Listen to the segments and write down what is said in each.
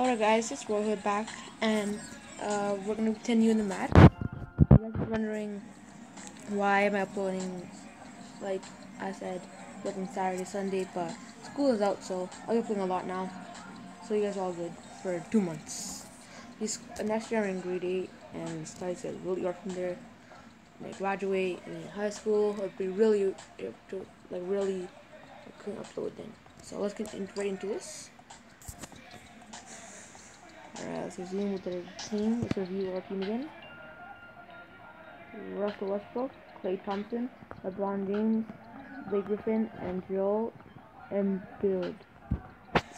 Alright guys, it's Royhood back and uh, we're gonna continue in the mat. You guys are wondering why am I uploading like I said looking Saturday, Sunday, but school is out so I'll be uploading a lot now. So you guys are all good for two months. These, uh, next year I'm in grade 8 and studies get really hard from there. And I graduate in high school it'd be really like really I couldn't upload then. So let's get right into this. Alright, let's resume with the team. Let's review our team again. Russell Westbrook, Klay Thompson, LeBron James, Blake Griffin, and Joel Embiid.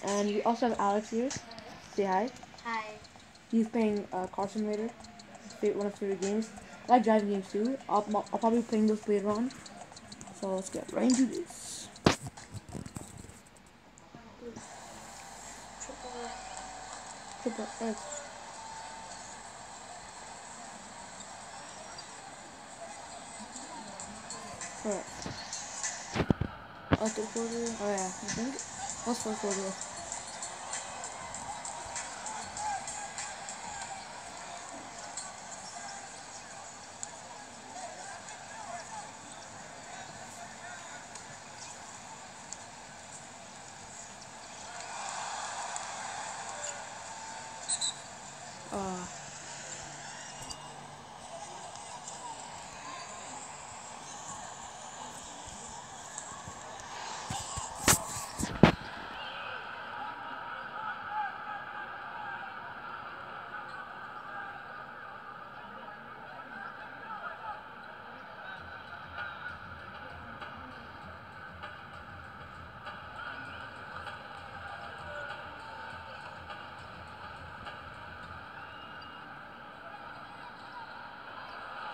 And we also have Alex here. Say hi. Hi. He's playing uh, Car Simulator, one of his favorite games. I like driving games too. I'll, I'll probably be playing those later on. So let's get right into this. Triple X. Alright. Auto. Oh yeah, I think. What's for quarter?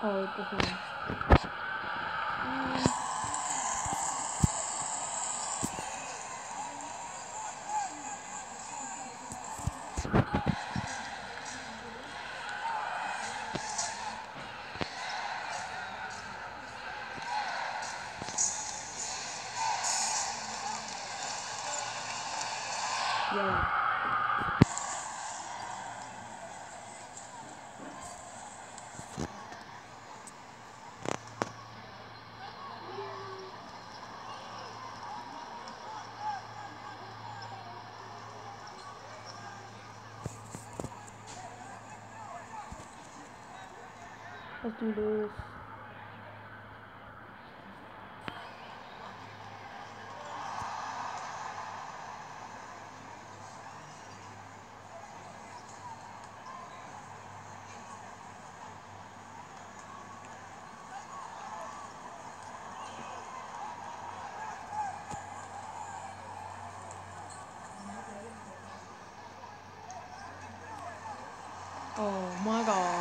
Oh, it doesn't. Mm. Yeah. Let's do this. Oh my god.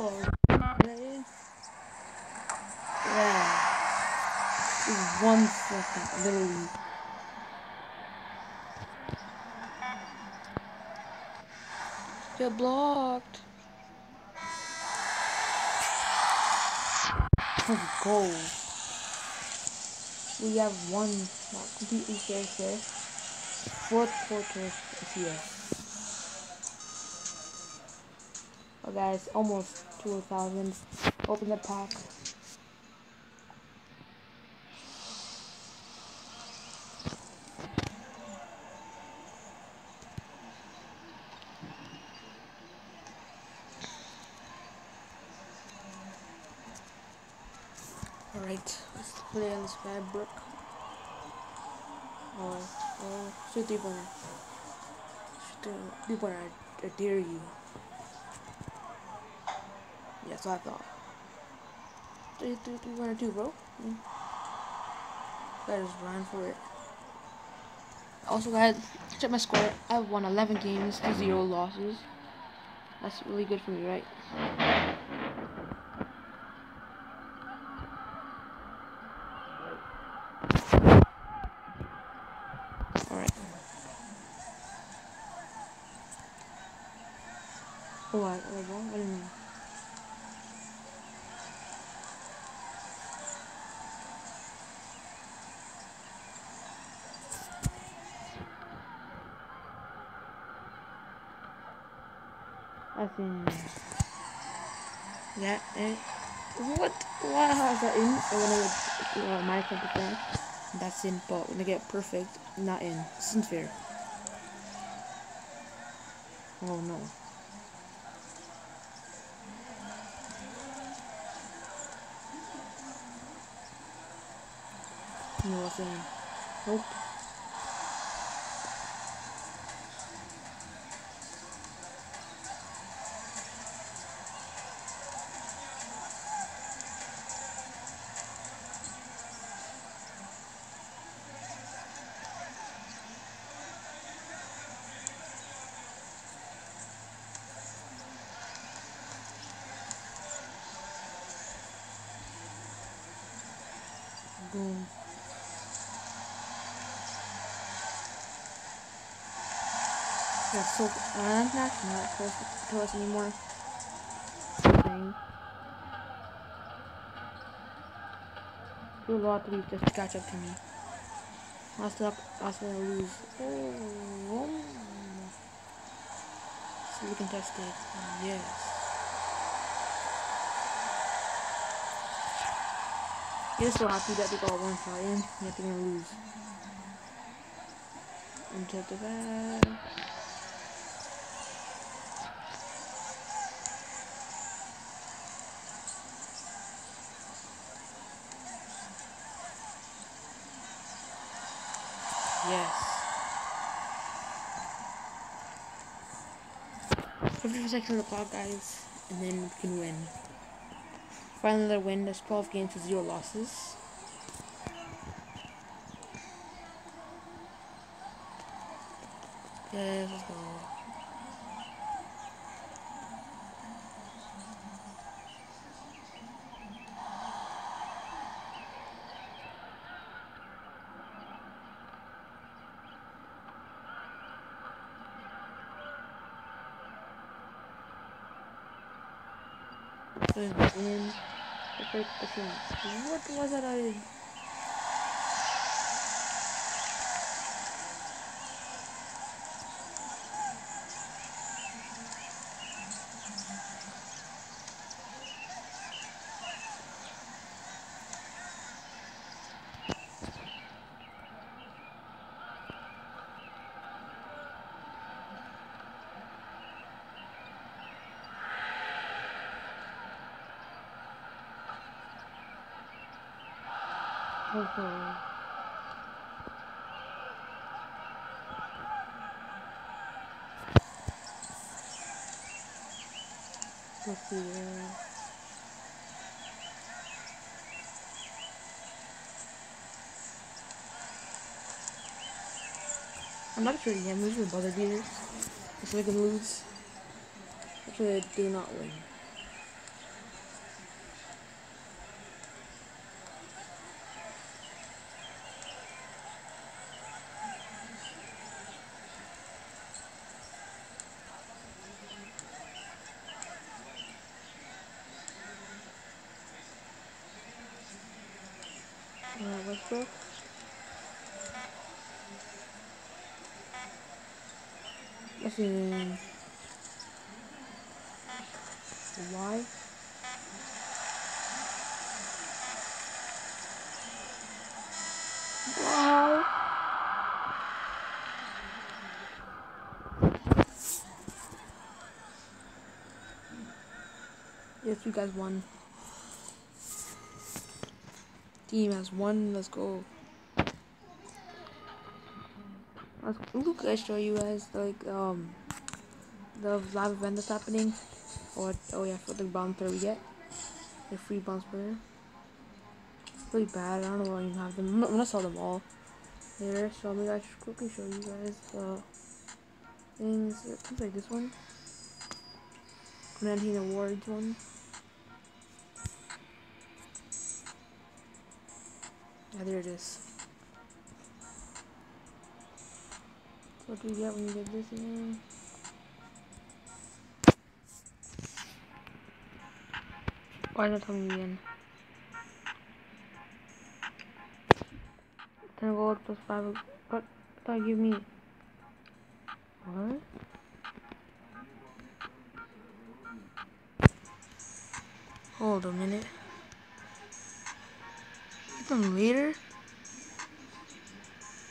Yeah. One second, literally. Get blocked. Let's go. We have one not completely fair here. Fourth quarter is here. Oh guys, almost 2,000. Open the pack. Alright, let's play on this. Oh, oh, shoot the one. Shoot the one, I, I dare you. That's what I thought. Three, three, three, one, or two, bro. Mm. Gotta just run for it. Also, guys, check my score. I've won 11 games to zero losses. That's really good for me, right? Alright. Oh, I, oh, I didn't think that and what why has that in? I wanna uh, Minecraft again that's in but when I get perfect not in. This isn't fair oh no. No in. Nope That's so uh, not not close to us anymore. Dang. Do to just to catch up to me. Last up, last one I lose. Oh, so we can test it. Yes. You're so happy that we got one shot in, they're gonna lose. Into the bag. Yes. 50 seconds on the clock, guys, and then we can win. Finally, another win. There's 12 games with zero losses. Yes, let's go. In the first. What was it I Let's see. I'm not sure yeah, moves with buzzer beaters. So I can lose. Actually, I do not win. Uh, Westbrook. Let's. Why? Yes, you guys won. Team has won. Let's go. Let's look. I show you guys like um the live event that's happening. Or oh yeah, for the bomb player we get the free bombs player. Really bad. I don't know why I even have them. I'm, I'm gonna sell them all later. So maybe I should quickly show you guys the things. Looks like this one. 19 awards one. Yeah, there it is. What do we get when you get this again? Why is telling me again? 10 gold plus 5. What? Thought give me. What? Hold a minute. Them later?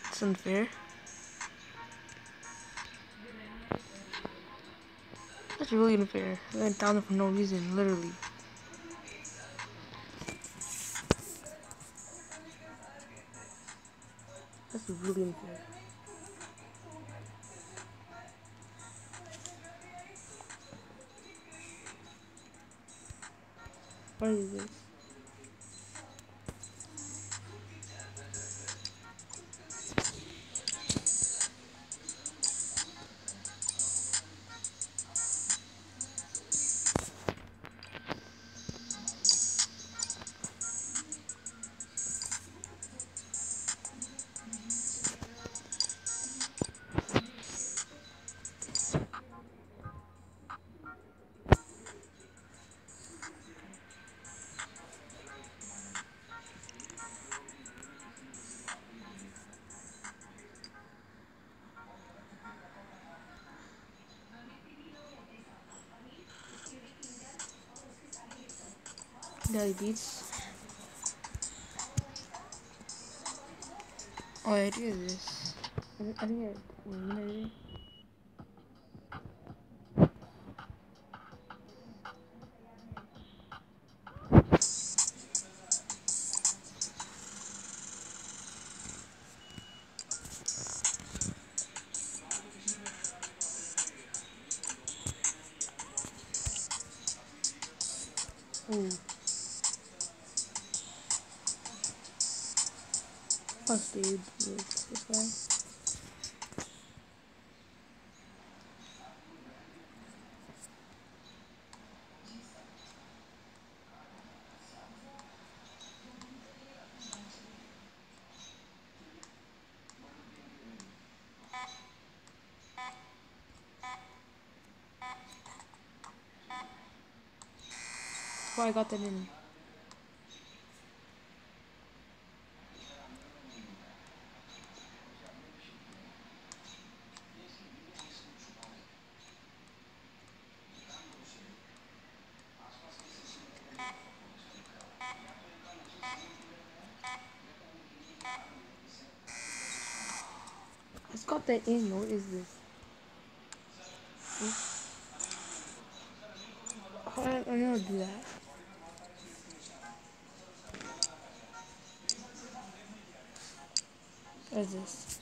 It's unfair. That's really unfair. I went down there for no reason, literally. That's really unfair. What is this? Beats. Oh, I do this. I think I Why I got that in. It's got that in. What is this? How I, I never do that. Is this?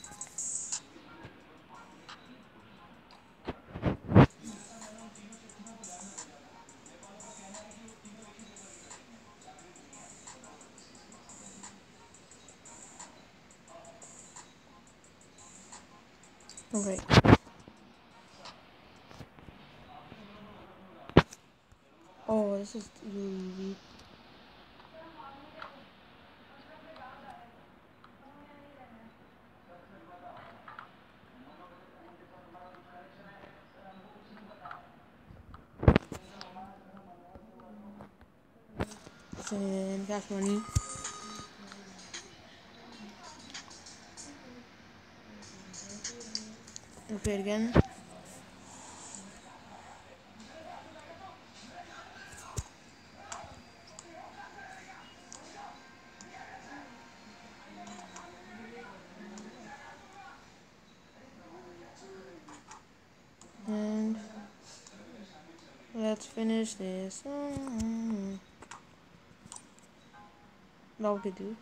Okay. Oh, this is really cash money. Okay, again. And let's finish this. We could do.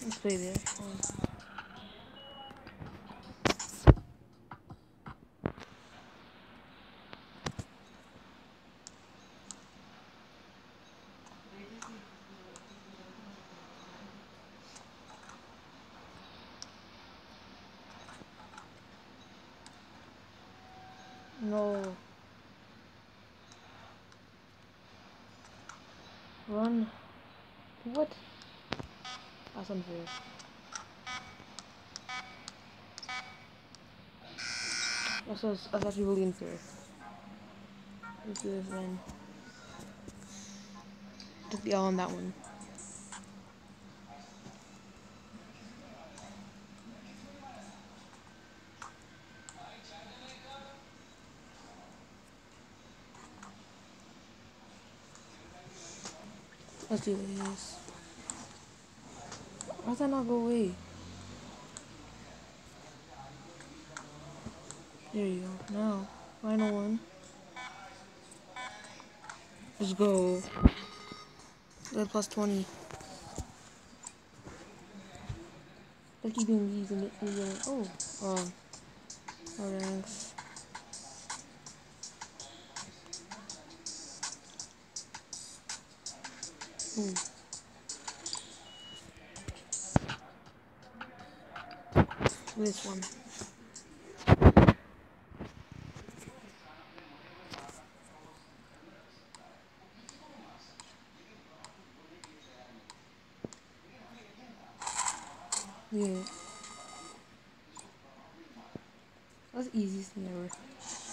Let's play this one. No. Run. What? That's unfair. That's, that's actually really unfair. Let's do this then. Took the on that one. Let's do this. Why does that not go away? There you go. Now, final one. Let's go. Good plus 20. Let's keep doing these and get, oh, oh, oh, thanks. Ooh. This one. Yeah. That's the easiest thing ever.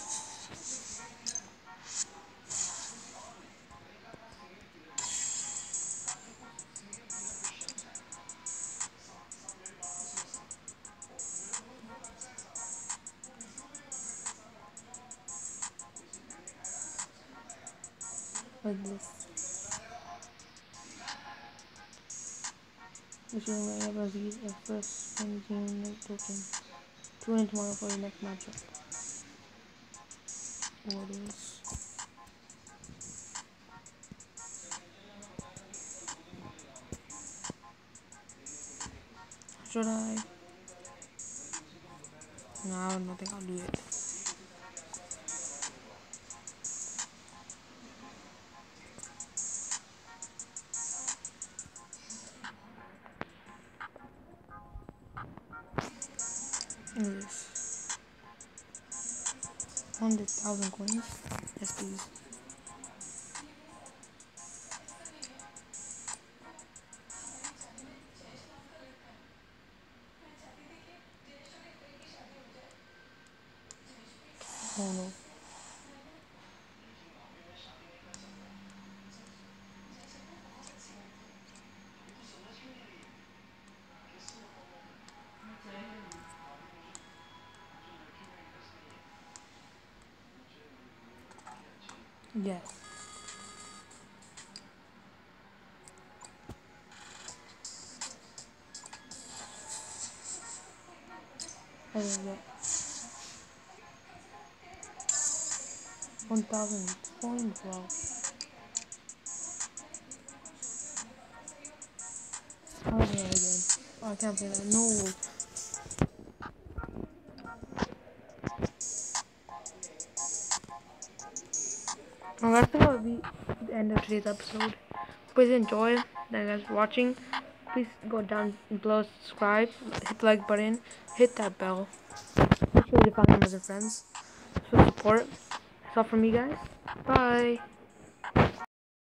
A first and unit token. Two in tomorrow for the next matchup. Orders. Should I? No, I don't think I'll do it. 100,000 coins. Yes, please. Oh no. Yes. Oh yeah. One thousand points, wow. Oh yeah, again. Oh, I can't play that. No. Today's episode. Please enjoy. Thank you guys for watching. Please go down below, subscribe, hit the like button, hit that bell. Make sure you find them as your friends for support. That's all from me, guys. Bye.